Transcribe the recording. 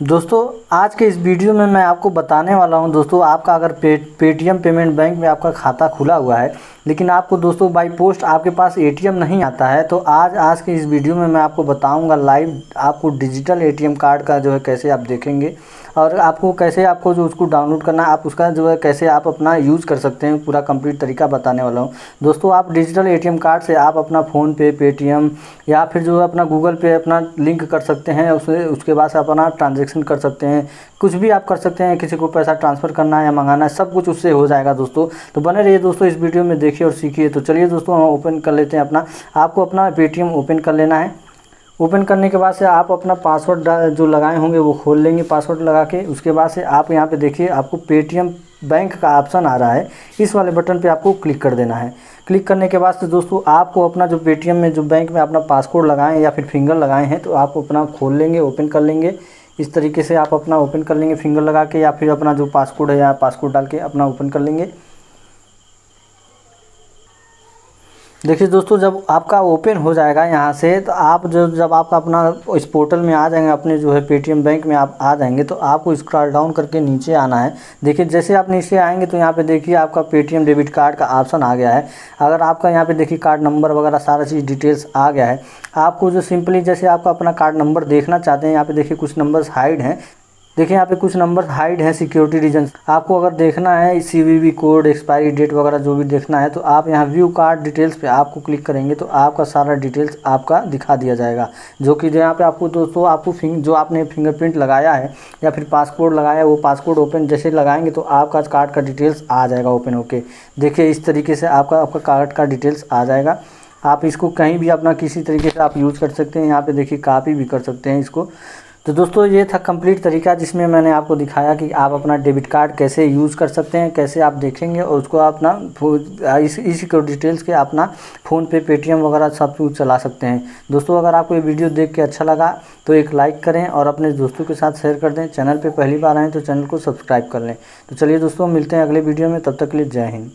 दोस्तों, आज के इस वीडियो में मैं आपको बताने वाला हूँ, दोस्तों, आपका अगर पे पेटीएम पेमेंट बैंक में आपका खाता खुला हुआ है, लेकिन आपको, दोस्तों बाई पोस्ट आपके पास एटीएम नहीं आता है तो आज आज के इस वीडियो में मैं आपको बताऊँगा लाइव आपको डिजिटल एटीएम कार्ड का जो है कैसे आप देखेंगे। और आपको कैसे आपको जो उसको डाउनलोड करना आप उसका जो है कैसे आप अपना यूज़ कर सकते हैं, पूरा कंप्लीट तरीका बताने वाला हूँ। दोस्तों, आप डिजिटल एटीएम कार्ड से आप अपना फ़ोन पे पेटीएम या फिर जो है अपना गूगल पे अपना लिंक कर सकते हैं उससे उसके बाद अपना ट्रांजेक्शन कर सकते हैं। कुछ भी आप कर सकते हैं, किसी को पैसा ट्रांसफ़र करना है या मंगाना है, सब कुछ उससे हो जाएगा दोस्तों। तो बने रहिए दोस्तों इस वीडियो में, देखिए और सीखिए। तो चलिए दोस्तों, हम ओपन कर लेते हैं अपना। आपको अपना पेटीएम ओपन कर लेना है। ओपन करने के बाद से आप अपना पासवर्ड जो लगाए होंगे वो खोल लेंगे पासवर्ड लगा के। उसके बाद से आप यहाँ पे देखिए, आपको पेटीएम बैंक का ऑप्शन आ रहा है। इस वाले बटन पे आपको क्लिक कर देना है। क्लिक करने के बाद से दोस्तों, आपको अपना जो पेटीएम में, जो बैंक में अपना पासकोड लगाएँ या फिर फिंगर लगाए हैं तो आप अपना खोल लेंगे ओपन कर लेंगे। इस तरीके से आप अपना ओपन कर लेंगे फिंगर लगा के या फिर अपना जो पासकोड है या पासकोड डाल के अपना ओपन कर लेंगे। देखिए दोस्तों, जब आपका ओपन हो जाएगा यहाँ से तो आप जो, जब आप अपना इस पोर्टल में आ जाएँगे, अपने जो है पेटीएम बैंक में आप आ जाएँगे तो आपको स्क्रॉल डाउन करके नीचे आना है। देखिए, जैसे आप नीचे आएँगे तो यहाँ पे देखिए आपका पेटीएम डेबिट कार्ड का ऑप्शन आ गया है। अगर आपका यहाँ पे देखिए कार्ड नंबर वगैरह सारा चीज़ डिटेल्स आ गया है, आपको जो सिंपली जैसे आपका अपना कार्ड नंबर देखना चाहते हैं, यहाँ पर देखिए कुछ नंबर्स हाइड हैं देखिए यहाँ पे कुछ नंबर हाइड है सिक्योरिटी रीजन आपको अगर देखना है सीवीवी कोड एक्सपायरी डेट वगैरह जो भी देखना है तो आप यहाँ व्यू कार्ड डिटेल्स पे आपको क्लिक करेंगे तो आपका सारा डिटेल्स आपका दिखा दिया जाएगा। जो कि यहाँ पे आपको दोस्तों, आपको फिंग जो आपने फिंगरप्रिंट लगाया है या फिर पासपोर्ट लगाया है, वो पासपोर्ट ओपन जैसे लगाएँगे तो आपका कार्ड का डिटेल्स आ जाएगा ओपन होके। देखिए इस तरीके से आपका आपका कार्ड का डिटेल्स आ जाएगा। आप इसको कहीं भी अपना किसी तरीके से आप यूज़ कर सकते हैं। यहाँ पे देखिए कापी भी कर सकते हैं इसको। तो दोस्तों, ये था कंप्लीट तरीका जिसमें मैंने आपको दिखाया कि आप अपना डेबिट कार्ड कैसे यूज़ कर सकते हैं, कैसे आप देखेंगे और उसको अपना इस, इसी को डिटेल्स के अपना फ़ोन पे पेटीएम वगैरह सब कुछ चला सकते हैं। दोस्तों, अगर आपको ये वीडियो देख के अच्छा लगा तो एक लाइक करें और अपने दोस्तों के साथ शेयर कर दें। चैनल पर पहली बार आएँ तो चैनल को सब्सक्राइब कर लें। तो चलिए दोस्तों, मिलते हैं अगले वीडियो में, तब तक के लिए जय हिंद।